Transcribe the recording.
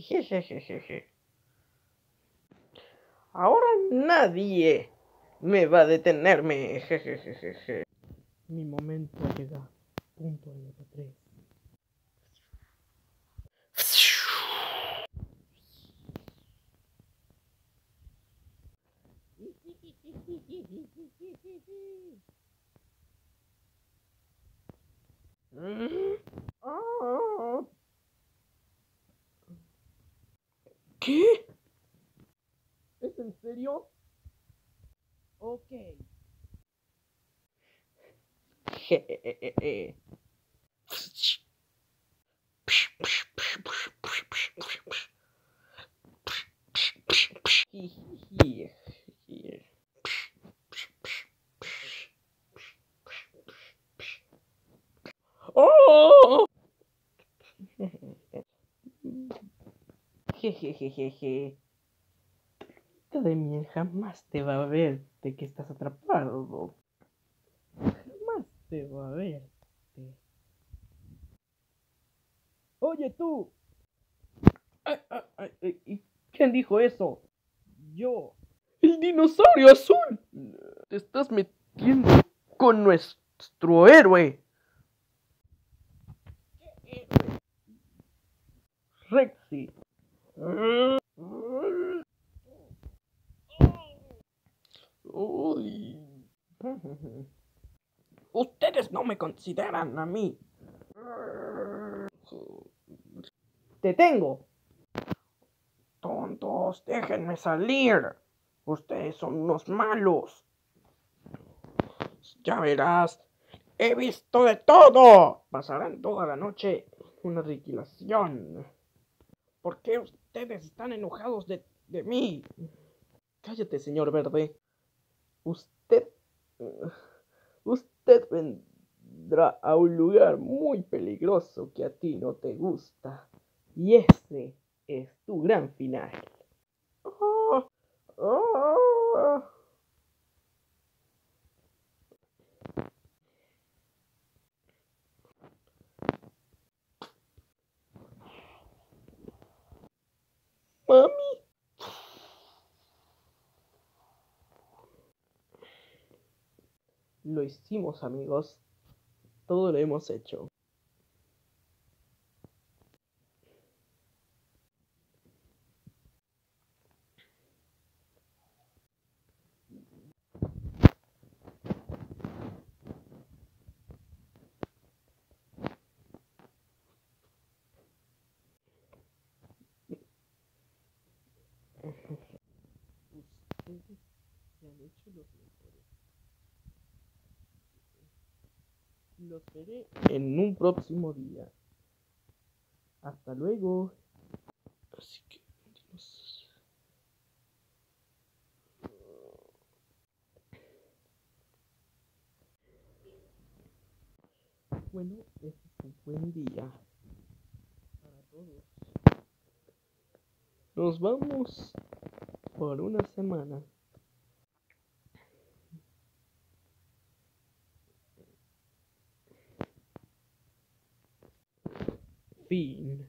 Jejejeje. Ahora nadie me va a detenerme. Jejejeje. Mi momento ha llegado. Punto MP3. ¿Qué? ¿Es en serio? Ok. ¡Oh! Jejejeje. de mí jamás te va a ver de que estás atrapado. Jamás te va a ver. Oye tú. Ay, ay, ay, ¿y ¿Quién dijo eso? Yo. El dinosaurio azul. Te estás metiendo con nuestro héroe. Rexy. Uy. Ustedes no me consideran a mí. Te tengo. Tontos, déjenme salir. Ustedes son unos malos. Ya verás. He visto de todo. Pasarán toda la noche una aniquilación. ¿Por qué ustedes están enojados de, de mí? Cállate, señor verde. Usted... Usted vendrá a un lugar muy peligroso que a ti no te gusta. Y ese es tu gran final. Mami. Lo hicimos, amigos. Todo lo hemos hecho. Ustedes se han hecho los mejores. Los veré en un próximo día. Hasta luego. Así que nos... Bueno, este es un buen día para todos. Nos vamos por una semana. Fin.